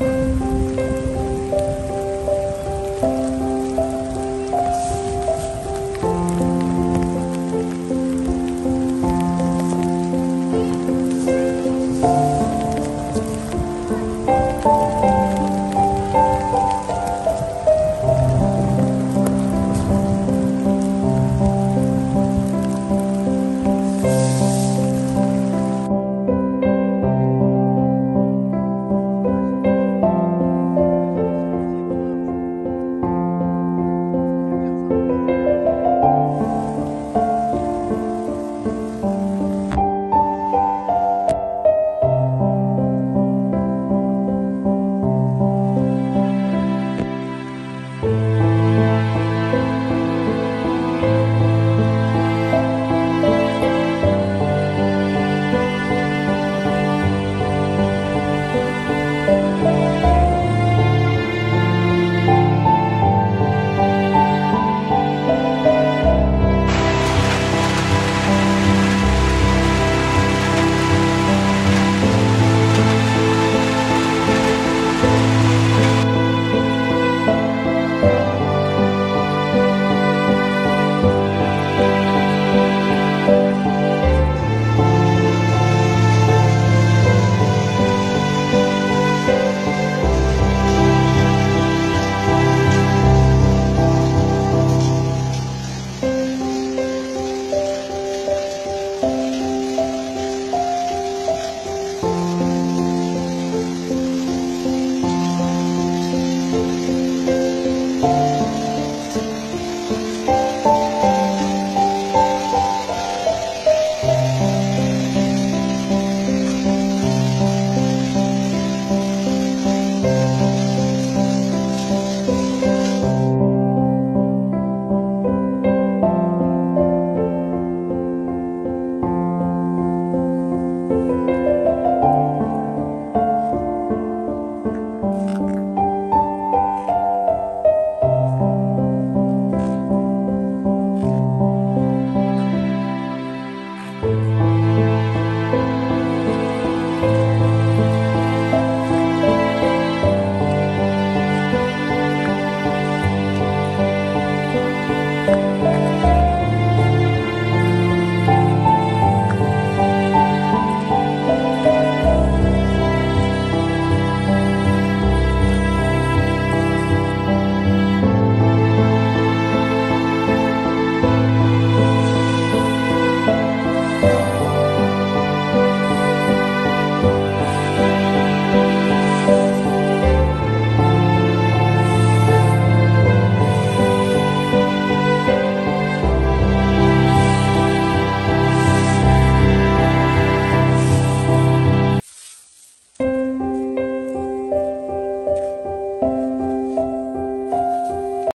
嗯